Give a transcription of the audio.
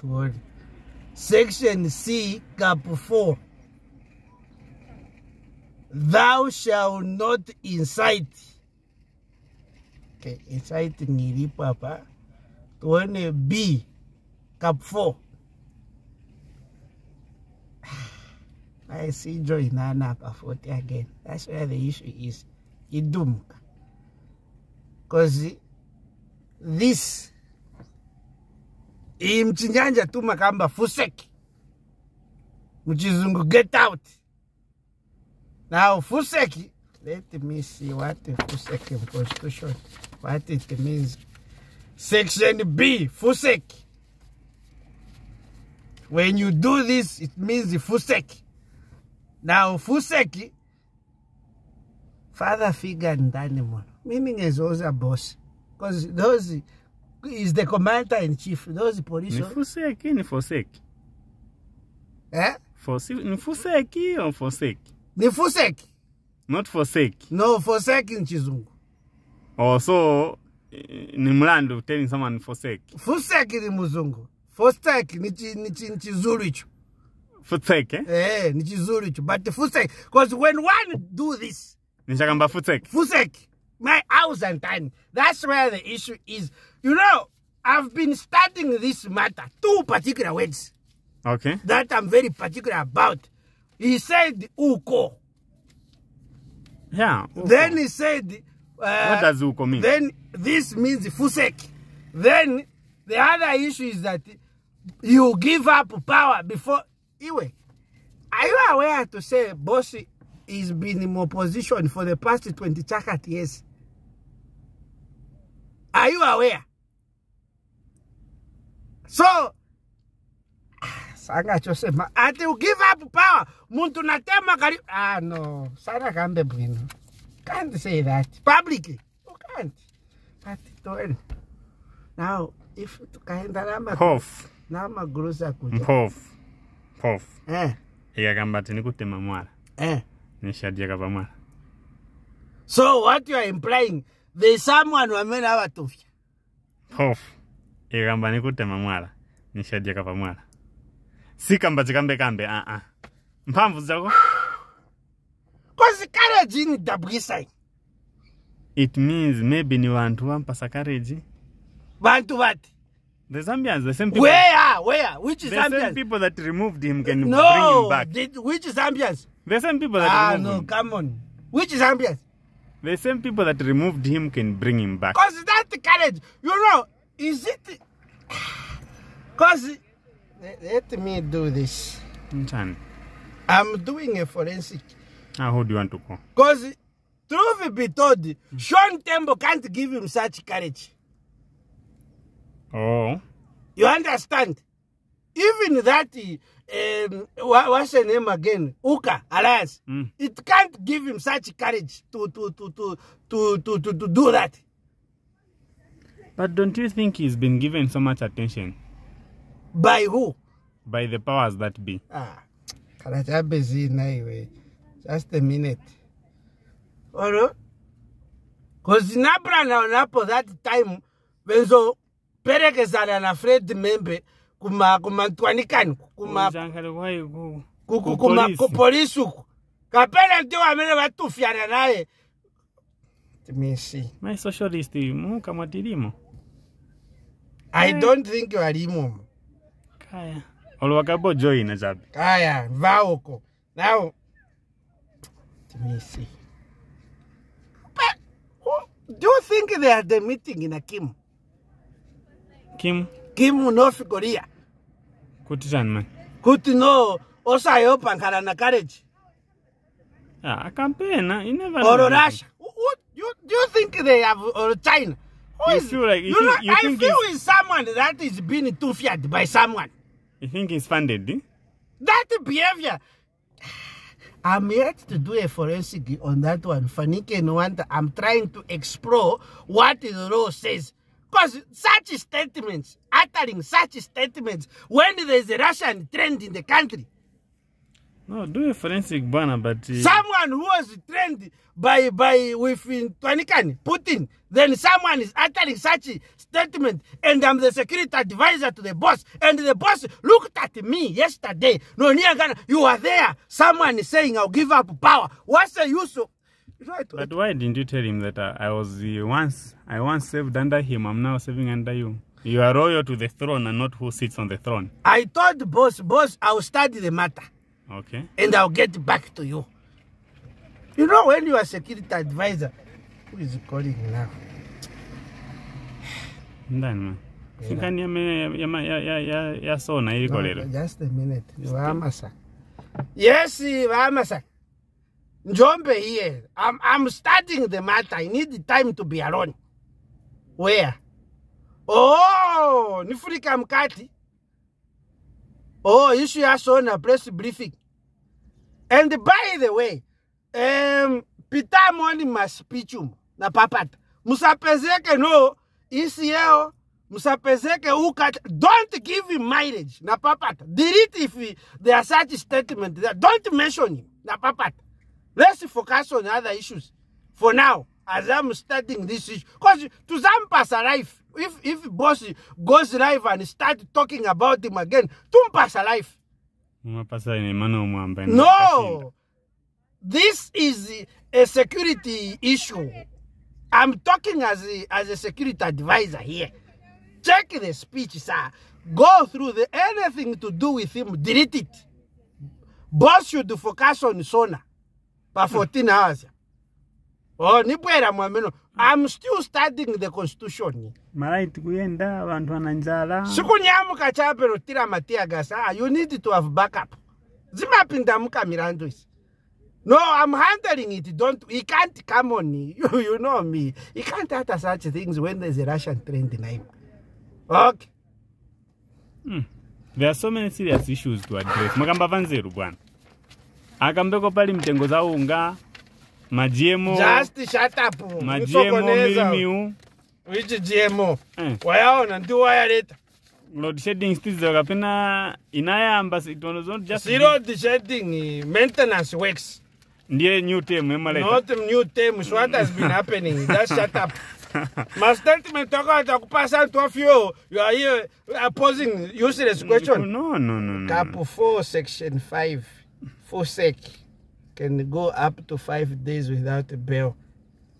tuone section c cap 4 thou shall not incite okay, incite ilipo hapa tuone b cap 4 I see Joy Nana up 40 again. That's where the issue is. Idumka. Because this iyi mchinyanja tu makamba fuseki muchizungu get out. Now fuseki let me see what the fuseki constitution what it means. Section b fuseki when you do this it means fuseki now fuseki father figure ndani mwana mimi ngezoza boss. Because those is the commander in chief those police Ni fuseki ni eh Fosi, ni fuseki or foseki? ni fuseki Not foseki. no foseki in chizungu Oh, so eh, ni mlandu telling someone foseki. fuseki ni muzungu foseki ni chi- ni chi- ni chizulu icho Fuseki, eh? eh ni chizulu but fuseki because when one do this Nishakamba fuseki. fuseki my house and time that's where the issue is you know i've been studying this matter two particular words Okay. that i'm very particular about he said uko Yeah. uko. then he said uh, what does uko mean? Then this means fuseki. Then the other issue is that you give up power before Iwe. Are you aware to say boss is been in opposition for the past 20 chakat years? Are you aware? So sanga chosema ati you give up power muntu natema kari ah no sana kambe bwino can't say that publicly you can't but toeni now if tukaenda nama Mpofu. namaguruza kuja Pof. Pof. eh Ikagamba ati nikutema mamuara. eh Nishadia kava mwala. so what you are implying there's someone wamene avatofya Mpofu. Ikagamba nikutema mwala. Nishadia kava mwala. Si kamba chikambe kambe, ah ah. Mpamvu zako? kozi courage ni dabwisai It means maybe ni wantu wampasa courage. bantu bati The Zambians, the same people. where where which The same zambians people that removed him can bring him no back. did, which zambians The same people that ah removed no him. come on which zambians The same people that removed him can bring him back. Because that courage, you know, is it? Because let, me do this. Mchani. I'm doing a forensic. Ah, who do you want to go? Because truth be told, Sean Tembo can't give him such courage. Oh. You understand? Even that, um, what, what's her name again? Uka Alliance. Mm. It can't give him such courage to to to to to to, to, to do that. But don't you think he's been given so much attention By who? by the powers that be? Ah, karachabe zina iwe. Just a minute. Oro? Cause Nabra naonapo that time benzo perekezana na Fred M'membe kuma kuma ntwanikani kuma Ujankale why go? ku- ku- ku kuma police. ku polisi uku. Kapena ndio wamene batufyana naye. Let me see. My socialist muka mwatirimo. I don't think walimo. Kaya. Olwakabo join ajabi. Kaya, vaoko. Now, let me see. But who, do you think they had a meeting in a Kim? Kim Kim North Korea. Kutichani man. Kuti no osayo pankara na courage. Ah, campaign. You never Or know. Russia. You, do you think they have, or China? Who You is- feel like- you you know, you I think feel it's- it's someone that is being too fired by someone. You think it's funded? Eh? That behavior. I'm yet to do a forensic on that one. Fanike no wonder I'm trying to explore what the law says. Because such statements, uttering such statements, when there's a Russian trend in the country, no do a forensic bwana but uh, someone who was trained by by within Twanikani, Putin, then someone is uttering such a statement, and I'm the security advisor to the boss, and the boss looked at me yesterday. No, you are there. Someone is saying I'll give up power. What's the use of? Right. but why didn't you tell him that uh, I was uh, once I once served under him I'm now serving under you you are royal to the throne and not who sits on the throne I told boss, boss, I'll study the matter okay and I'll get back to you. You know, when you are security advisor, who is calling now? ndani yame- yama- ya- ya- ya- yasona iriko No, lero just a minute. Yes, Vamasa. Njombe here. I'm, I'm studying the matter. I need time to be alone. Where? Oh, nifurika mkati. Oh, issue yasona press briefing. And by the way, um, Peter Moni maspichum na papata. Musapezeke no isi yeo musapezeke ukata. Don't give him mileage na papata. Delete if he, there are such statement. Don't mention him na papata. Let's focus on other issues for now as I'm studying this issue. Because to Zampas life, if if boss goes live and start talking about him again, tumpasa life. umapasa ine mana omwamba No, this is a security issue. I'm talking as a, as a security advisor here. Check the speech, sir. Go through the anything to do with him, delete it. Boss should focus on Sona for 14 hours. Oh, nibwera mwameno. I'm still studying the constitution. malaiti kuyenda vantu vana njala. Sikunyamuka chapero tira matiagasi ah, you need to have backup. Zimapinda muka mirandu isi. No i'm handling it. Don't he can't come on you, you know me. He can't utter such things when there's a russian trend him. Okay. There are so many serious issues to address. Makambava nzeru bwana akambeko pali mtengo za unga majemo just shut up. majemo Usokoneza. milimiu which gmo eh. wayaona ndi wayaleta. Load shedding stizo kapena inayamba sitono zone just zero shedding maintenance works. Ndiye new term emaleta not new terms what has been happening? Just shut up. My statement akata kupasa to of you. You are here uh, posing useless question. no no no no Cap 4, section 5, for sec can go up to five days without a bail.